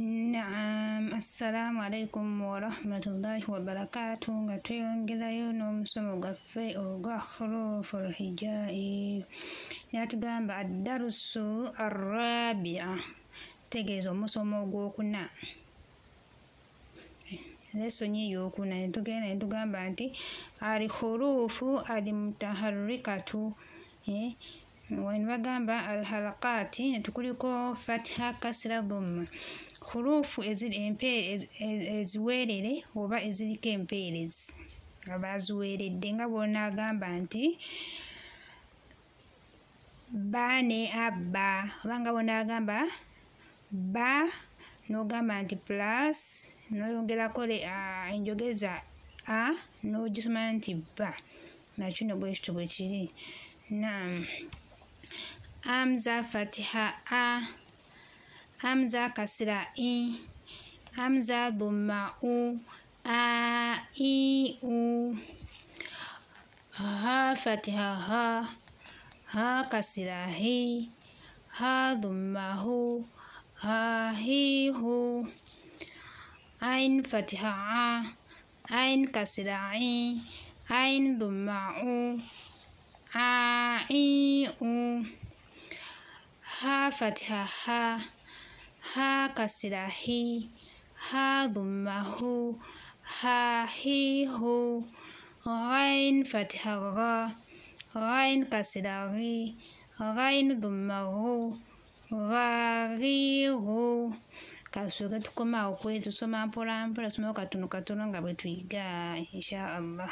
Naam, assalamu alaikum warahmatullahi wabarakatuh. Nga tweyongerayo n'omusomo gwaffe ogwa hurufu lhijai yatugamba addarusu arrabia. Tegeeza omusomo ogwokuna lesoni eyokuna netugenda netugamba nti alhurufu alimutaharikatu eh, wenibagamba alhalakati netukuliko fatiha kasira dhumma hurufu eziweerere oba eziriko empeerezi. Nga baziweeredde nga bwonagamba nti ba ne abba oba nga bwonagamba ba nogamba nti plus noyongerako enjogeza a nogisoma nti ba. Nakino bwekito bwe kiri. Naam. Amza fatiha a همزة كسرة إي همزة ضمة أو آ إي أو ها فتحة ها ها كسرة هي ها ضمة هو ها هي هو عين فتحة ع عين كسرة عي عين ضمة أو آ إي أو ها فتحة ها ha kasra ha dhamma ha hihu ghain fatha ra ghain kasra ri ghain dhamma hu ga ri hu kasuka tukomawo kwetu somampolaampola somawo katono katono nga bwe tuyiga insha allah.